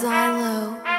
Xylo.